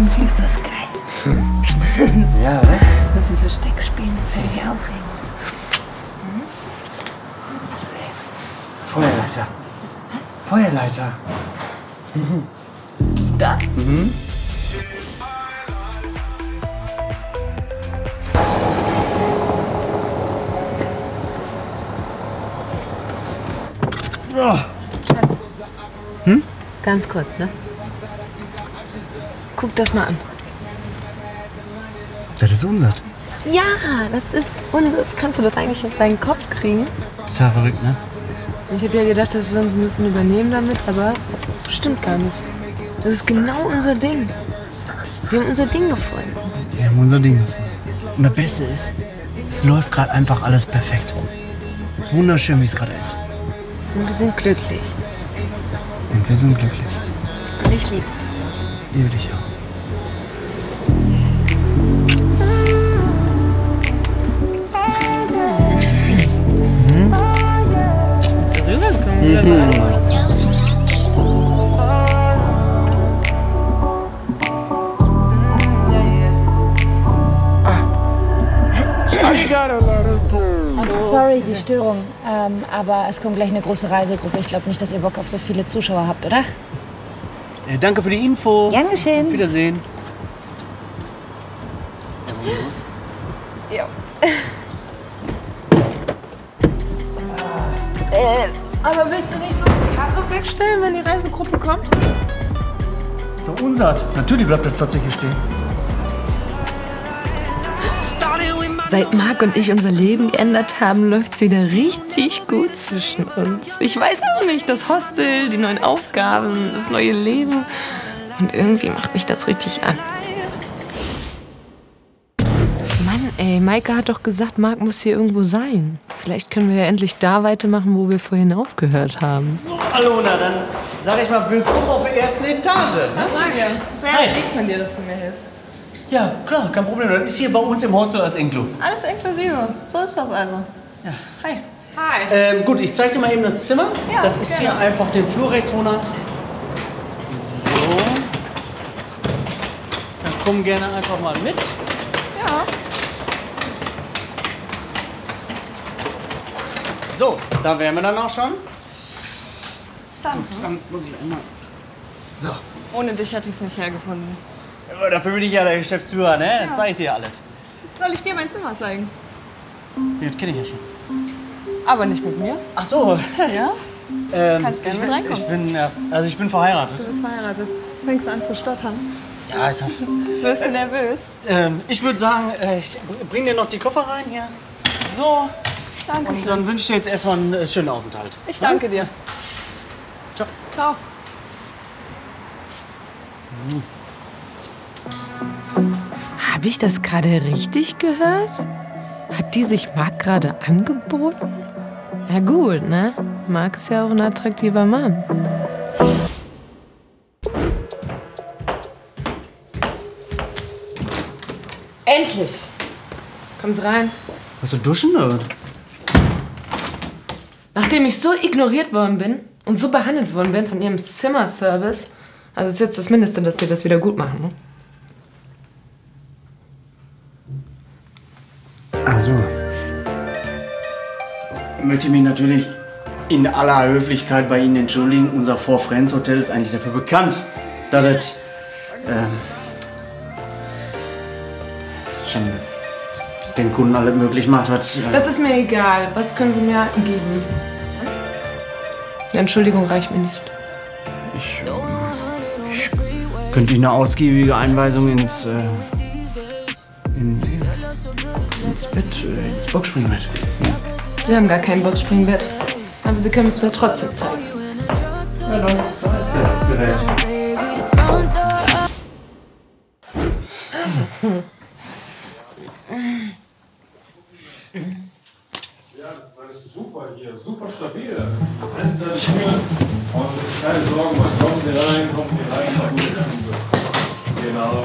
Irgendwie ist das geil. Ja, oder? Ein bisschen Versteck spielen, das will mich aufregen. Feuerleiter. Feuerleiter. Das. Schatz. Hm? Ganz kurz, ne? Guck das mal an. Das ist unser. Ja, das ist unseres. Kannst du das eigentlich in deinen Kopf kriegen? Total verrückt, ne? Ich habe ja gedacht, dass wir uns ein bisschen übernehmen damit, aber stimmt gar nicht. Das ist genau unser Ding. Wir haben unser Ding gefunden. Wir haben unser Ding gefunden. Und das Beste ist, es läuft gerade einfach alles perfekt. Es ist wunderschön, wie es gerade ist. Und wir sind glücklich. Und wir sind glücklich. Und ich liebe Liebe dich auch. Sorry, die Störung. Ähm, aber es kommt gleich eine große Reisegruppe. Ich glaube nicht, dass ihr Bock auf so viele Zuschauer habt, oder? Äh, danke für die Info. Gern geschehen. Wiedersehen. Ja. äh, aber willst du nicht noch die Karre wegstellen, wenn die Reisegruppe kommt? So unser. Natürlich bleibt das Fahrzeug hier stehen. Seit Marc und ich unser Leben geändert haben, läuft's wieder richtig gut zwischen uns. Ich weiß auch nicht, das Hostel, die neuen Aufgaben, das neue Leben. Und irgendwie macht mich das richtig an. Ey, Maike hat doch gesagt, Marc muss hier irgendwo sein. Vielleicht können wir ja endlich da weitermachen, wo wir vorhin aufgehört haben. So, Alona, dann sag ich mal willkommen auf der ersten Etage. Ne? Sehr Hi. lieb von dir, dass du mir hilfst. Ja, klar, kein Problem. Das ist hier bei uns im Hostel als Inklu. Alles inklusive. So ist das also. Ja. Hi. Hi. Ähm, gut, ich zeig dir mal eben das Zimmer. Ja, das ist gerne. hier einfach den Flur rechts runter. So. Dann komm gerne einfach mal mit. Ja. So, da wären wir dann auch schon. Danke. Dann muss ich einmal. So. Ohne dich hätte ich es nicht hergefunden. Aber Dafür bin ich ja der Geschäftsführer, ne? Dann zeig ich dir ja alles. Soll ich dir mein Zimmer zeigen? Nee, das kenne ich ja schon. Aber nicht mit mir. Ach so. Ja? Ähm, Kannst gerne mit reinkommen. ich bin, ja, also ich bin verheiratet. Du bist verheiratet. Fängst du an zu stottern? Ja, ist auch, Wirst du nervös? ähm, ich würde sagen, äh, ich bring dir noch die Koffer rein hier. So. Danke. Und dann wünsche ich dir jetzt erstmal einen äh, schönen Aufenthalt. Ich danke dir. Ciao. Ciao. Habe ich das gerade richtig gehört? Hat die sich Marc gerade angeboten? Ja gut, ne? Marc ist ja auch ein attraktiver Mann. Endlich! Kommen Sie rein. Hast du duschen oder? Nachdem ich so ignoriert worden bin und so behandelt worden bin von Ihrem Zimmerservice, also ist jetzt das Mindeste, dass Sie das wieder gut machen. Ne? Ach so. Ich möchte mich natürlich in aller Höflichkeit bei Ihnen entschuldigen. Unser Four Friends Hotel ist eigentlich dafür bekannt, dass es ähm, schon den Kunden alles möglich macht, was. Äh, Das ist mir egal. Was können Sie mir geben? Eine Entschuldigung reicht mir nicht. ich, könnte Ihnen eine ausgiebige Einweisung ins, äh, in, ins Bett, äh, ins Boxspringbett. Sie haben gar kein Boxspringbett. Aber Sie können es mir trotzdem zeigen. Dann, da ist das Gerät. Super Genau.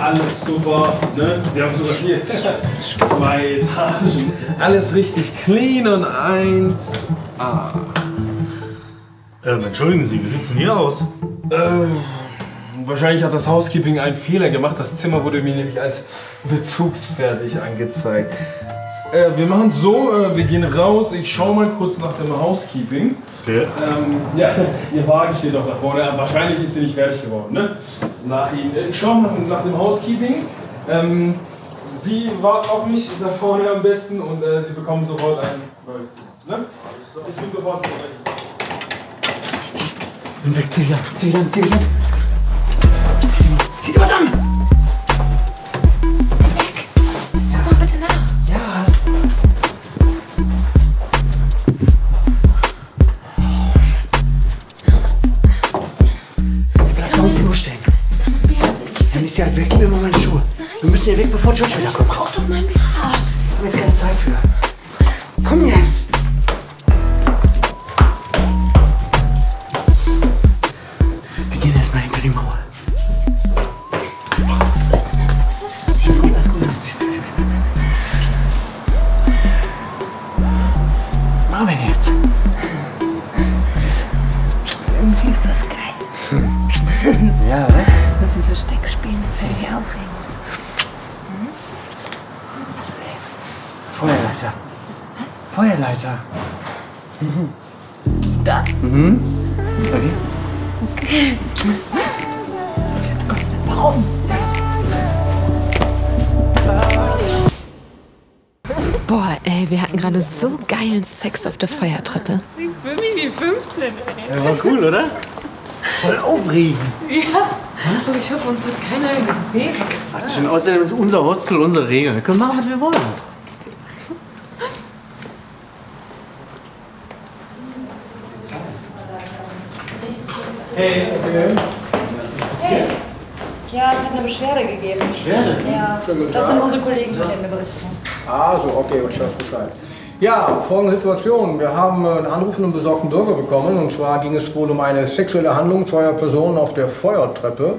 Alles super, ne? Sie haben sogar hier zwei Etagen. Alles richtig clean und 1A. Ähm, entschuldigen Sie, wie sieht's denn hier aus? Äh, Wahrscheinlich hat das Housekeeping einen Fehler gemacht. Das Zimmer wurde mir nämlich als bezugsfertig angezeigt. Äh, wir machen so, äh, wir gehen raus. Ich schaue mal kurz nach dem Housekeeping. Okay. Ähm, ja, Ihr Wagen steht doch da vorne. Wahrscheinlich ist sie nicht fertig geworden. Ne? Nach Ihnen. Ich schaue nach, nach dem Housekeeping. Ähm, sie warten auf mich da vorne am besten und äh, Sie bekommen sofort ein neues Zimmer. Ne? Ich bin sofort zurück. Weg, zieh dich an, zieh dich an, zieh dich an. Zieh dich was an! Halt weg, gib mir mal meine Schuhe. Wir müssen hier weg, bevor George wiederkommt. Brauch doch mein BH. Ich habe jetzt keine Zeit für. Komm jetzt! Wir gehen erstmal hinter die Mauer. Alles gut, alles gut. Machen wir jetzt. Irgendwie ist das geil. Ja, oder? Müssen Versteck spielen, das ist irgendwie aufregend. Feuerleiter. Feuerleiter. Das. Okay. Warum? Boah, ey, wir hatten gerade so geilen Sex auf der Feuertreppe. Ich fühle mich wie 15, ey. Ja, war cool, oder? Voll aufregend. Aber ich hoffe, uns hat keiner gesehen. Quatsch. Und außerdem ist unser Hostel unsere Regel. Wir können machen, was wir wollen. Ja, es hat eine Beschwerde gegeben. Beschwerde? Ja, das sind unsere Kollegen, von denen wir berichten. Ah, so, okay, ich weiß Bescheid. Ja, folgende Situation. Wir haben äh, einen Anruf von einem besorgten Bürger bekommen. Und zwar ging es wohl um eine sexuelle Handlung zweier Personen auf der Feuertreppe.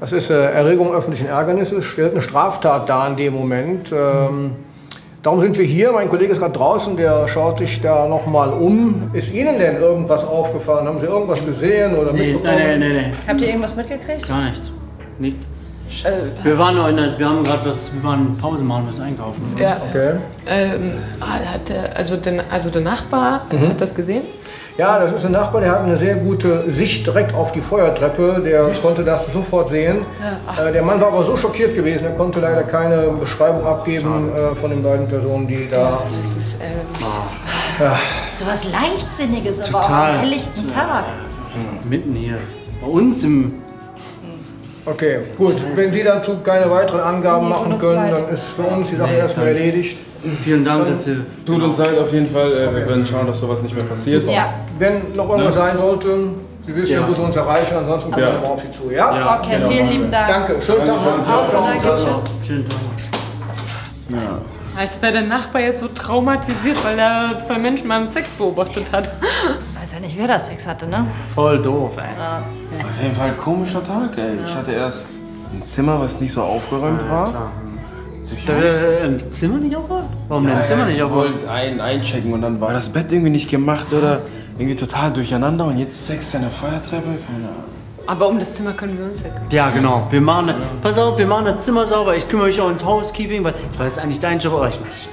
Das ist äh, Erregung öffentlichen Ärgernisses, stellt eine Straftat dar in dem Moment. Ähm, darum sind wir hier. Mein Kollege ist gerade draußen, der schaut sich da nochmal um. Ist Ihnen denn irgendwas aufgefallen? Haben Sie irgendwas gesehen oder Nee, mitbekommen? nein, nein, nein, nein. Habt ihr irgendwas mitgekriegt? Gar nichts. Nichts. Wir waren noch in der, wir haben gerade was, wir waren Pause machen, was einkaufen. Ja, Okay. ähm, hat der, also, der, also der Nachbar hat das gesehen? Ja, das ist ein Nachbar, der hat eine sehr gute Sicht direkt auf die Feuertreppe. Der konnte das sofort sehen. Äh, der Mann war aber so schockiert gewesen, er konnte leider keine Beschreibung abgeben äh, von den beiden Personen, die da. Das, ähm, So was Leichtsinniges, aber auch Total. am helllichten Tag. Mitten hier. Bei uns im. Okay, gut. Wenn Sie dazu keine weiteren Angaben machen können, dann ist für uns die Sache erstmal erledigt. Vielen Dank, dass Sie. Tut uns leid auf jeden Fall. Äh, Wir werden schauen, dass sowas nicht mehr passiert. Ja, Wenn noch irgendwas sein sollte, Sie wissen ja, wo Sie uns erreichen, ansonsten kommen wir mal auf Sie zu. Ja? Ja. okay, vielen lieben Dank. Danke, schönen Tag noch. Danke, tschüss. Schönen Tag. als wäre der Nachbar jetzt so traumatisiert, weil er zwei Menschen beim Sex beobachtet hat. Weiß ja nicht, wer da Sex hatte, ne? Voll doof, ey. Auf jeden Fall ein komischer Tag, ey. Ich hatte erst ein Zimmer, was nicht so aufgeräumt war. Da, äh, Im Zimmer nicht aufgeräumt? Warum denn im Zimmer nicht ich aufgeräumt? wollte ein, einchecken und dann war das Bett irgendwie nicht gemacht oder irgendwie total durcheinander und jetzt Sex an der Feuertreppe, keine Ahnung. Aber um das Zimmer können wir uns ja kümmern. Ja, genau. Wir machen, pass auf, wir machen das Zimmer sauber. Ich kümmere mich auch ins Housekeeping, weil ich weiß, das ist eigentlich dein Job, aber ich mach das.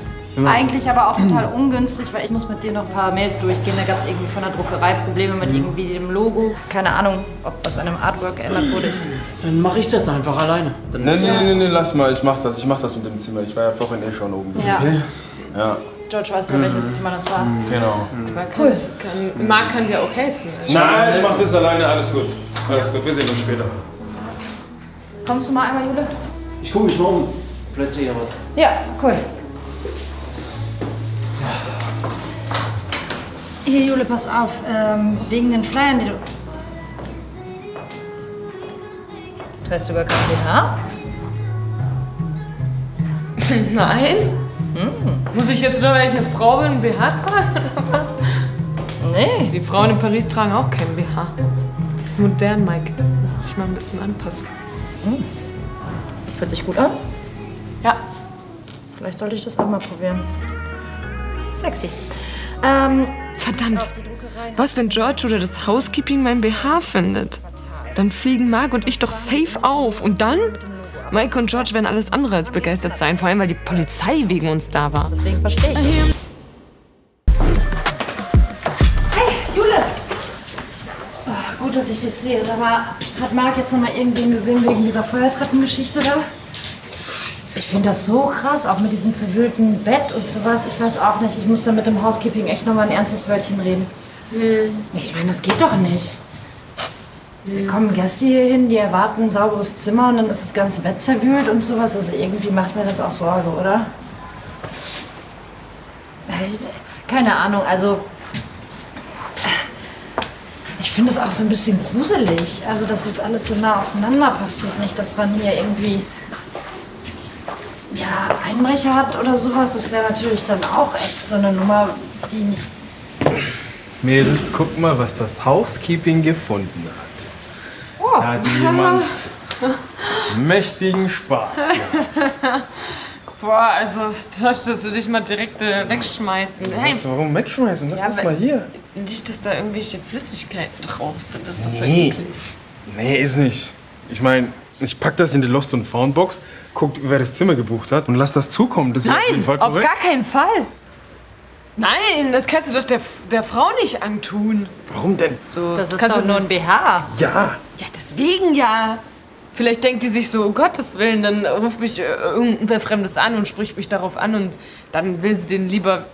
Eigentlich aber auch total ungünstig, weil ich muss mit dir noch ein paar Mails durchgehen. Da gab es irgendwie von der Druckerei Probleme mit irgendwie dem Logo. Keine Ahnung, ob was an dem Artwork geändert wurde. Dann mache ich das einfach alleine. Dann Nee, nee, nee, nee, lass mal, ich mach das, ich mach das mit dem Zimmer. Ich war ja vorhin eh schon oben. Ja. Ja, George weiß noch, welches Zimmer das war. genau. Cool. Kann, Marc kann dir auch helfen. Nein, ich mach das alleine, alles gut. Alles gut, wir sehen uns später. Kommst du mal einmal, Jule? Ich gucke mich mal um. Vielleicht sehe ich ja was. Ja, cool. Hier, Jule, pass auf. Ähm, wegen den Flyern, die du... Trägst du gar kein BH? Nein? Muss ich jetzt nur, weil ich eine Frau bin, ein BH tragen oder was? Nee. Die Frauen in Paris tragen auch kein BH. Das ist modern, Mike. Müsste sich mal ein bisschen anpassen. Fühlt sich gut an? Ja. Vielleicht sollte ich das auch mal probieren. Sexy. Ähm, Verdammt. Was, wenn George oder das Housekeeping mein BH findet? Dann fliegen Marc und ich doch safe auf. Und dann? Mike und George werden alles andere als begeistert sein, vor allem weil die Polizei wegen uns da war. Deswegen verstehe ich. Hey, Jule! Ah, gut, dass ich dich sehe. Sag mal, hat Marc jetzt noch mal irgendwen gesehen wegen dieser Feuertreppengeschichte da? Ich finde das so krass, auch mit diesem zerwühlten Bett und sowas. Ich weiß auch nicht, ich muss da mit dem Housekeeping echt noch mal ein ernstes Wörtchen reden. Ich meine, das geht doch nicht. Da kommen Gäste hier hin, die erwarten ein sauberes Zimmer und dann ist das ganze Bett zerwühlt und sowas. Also irgendwie macht mir das auch Sorge, oder? Keine Ahnung, also. Ich finde es auch so ein bisschen gruselig. Also, dass es alles so nah aufeinander passiert. Nicht, dass man hier irgendwie. Ja, Einbrecher hat oder sowas. Das wäre natürlich dann auch echt so eine Nummer, die nicht. Mädels, guck mal, was das Housekeeping gefunden hat. Oh, Da hat jemand mächtigen Spaß gehabt. Boah, also, George, dass du dich mal direkt äh, wegschmeißen. Hey, Was, warum wegschmeißen? Lass Ja, das mal hier. nicht, dass da irgendwelche Flüssigkeiten drauf sind. Das ist doch Nee. Nee, ist nicht. Ich meine, ich pack das in die Lost and Found Box, guck, wer das Zimmer gebucht hat und lass das zukommen. Das auf jeden Nein, Fall auf korrekt. gar keinen Fall. Nein, das kannst du doch der, der Frau nicht antun. Warum denn? So, Das ist kannst doch du nur ein BH. Ja. Ja, deswegen ja. Vielleicht denkt die sich so, um Gottes Willen, dann ruft mich äh, irgendwer Fremdes an und spricht mich darauf an und dann will sie den lieber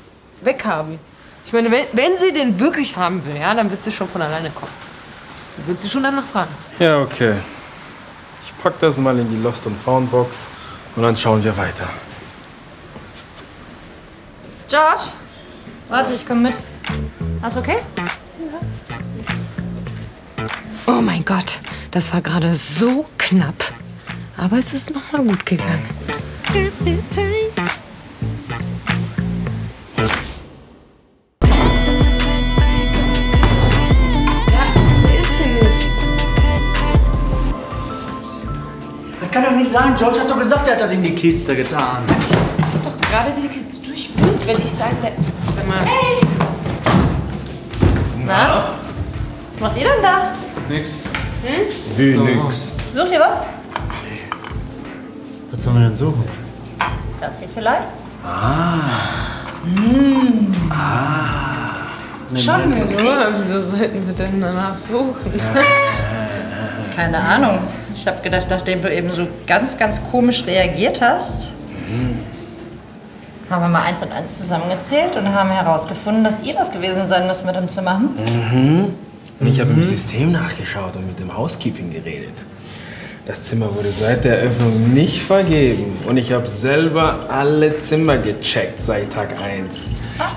weghaben. Ich meine, wenn, wenn sie den wirklich haben will, ja, dann wird sie schon von alleine kommen. Dann wird sie schon danach fragen. Ja, okay. Pack das mal in die Lost and Found Box und dann schauen wir weiter. George? Warte, ich komm mit. Alles okay? Oh mein Gott, das war gerade so knapp. Aber es ist noch mal gut gegangen. Nicht sein. George hat doch gesagt, er hat das in die Kiste getan. Doch gerade die Kiste durchwühlt, wenn ich sage, der. Sag mal. Na? Was macht ihr denn da? Wie nix. Sucht ihr was? Was sollen wir denn suchen? Das hier vielleicht? Schon nur. Wieso sollten wir denn danach suchen? Keine Ahnung. Ich habe gedacht, nachdem du eben so ganz, ganz komisch reagiert hast, haben wir mal eins und eins zusammengezählt und haben herausgefunden, dass ihr das gewesen sein müsst mit dem Zimmer. Hm? Und ich habe im System nachgeschaut und mit dem Housekeeping geredet. Das Zimmer wurde seit der Eröffnung nicht vergeben und ich habe selber alle Zimmer gecheckt seit Tag 1.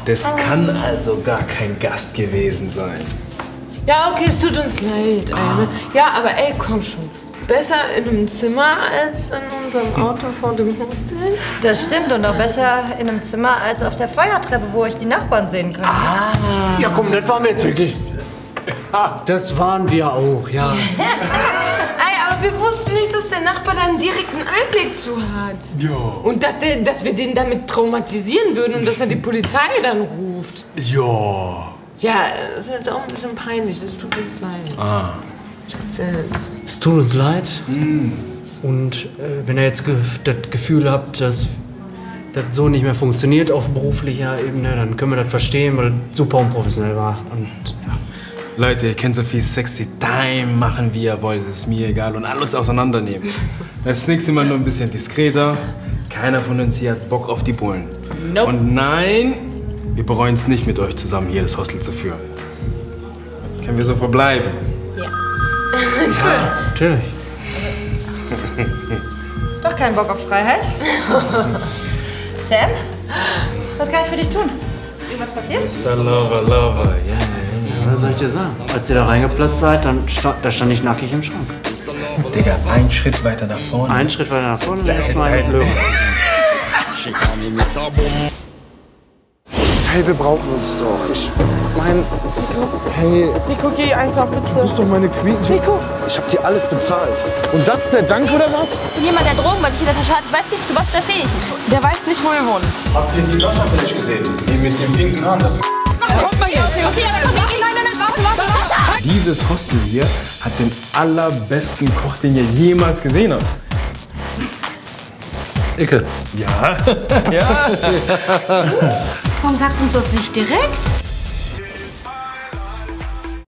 Das kann also gar kein Gast gewesen sein. Ja, okay, es tut uns leid. Ey. Ja, aber ey, komm schon. Besser in einem Zimmer als in unserem Auto vor dem Hostel. Das stimmt und auch besser in einem Zimmer als auf der Feuertreppe, wo euch die Nachbarn sehen können. Ja, komm, das waren wir jetzt wirklich. Das waren wir auch, ja. Ey, aber wir wussten nicht, dass der Nachbar da einen direkten Einblick zu hat. Ja. Und dass, der, dass wir den damit traumatisieren würden und dass er die Polizei dann ruft. Ja. Ja, das ist jetzt auch ein bisschen peinlich. Das tut uns leid. Ah. Es tut uns leid. Und äh, wenn ihr jetzt ge das Gefühl habt, dass das so nicht mehr funktioniert auf beruflicher Ebene, dann können wir das verstehen, weil das super unprofessionell war. Und ja. Leute, ihr könnt so viel sexy Time machen, wie ihr wollt. Das ist mir egal. Und alles auseinandernehmen. Das nächste Mal nur ein bisschen diskreter. Keiner von uns hier hat Bock auf die Bullen. Nope. Und nein, wir bereuen es nicht, mit euch zusammen hier das Hostel zu führen. Können wir so verbleiben? Natürlich. Doch keinen Bock auf Freiheit. Sam? Was kann ich für dich tun? Ist irgendwas passiert? Mr. Lover, Lover, ja. Was soll ich dir sagen? Als ihr da reingeplatzt seid, dann sta da stand ich nackig im Schrank. Digga, ein Schritt weiter nach vorne. Einen Schritt weiter nach vorne und jetzt mal ein Löwe. Hey, wir brauchen uns doch. Ich mein. Hey, Rico, geh einfach du bitte. bist doch meine Queen. Rico. Ich hab dir alles bezahlt. Und das ist der Dank oder was? Und jemand, der Drogen bei sich in der Tasche hat, ich weiß nicht, zu was der fähig ist. Der weiß nicht, wo wir wohnen. Habt ihr die Lasche vielleicht gesehen? Die mit den pinken Haaren, das Kommt mal jetzt. Okay, aber komm, wir gehen. Nein, nein, nein, warte. Dieses Hostel hier hat den allerbesten Koch, den ihr jemals gesehen habt. Icke. Ja. ja. Warum sagst du uns das nicht direkt?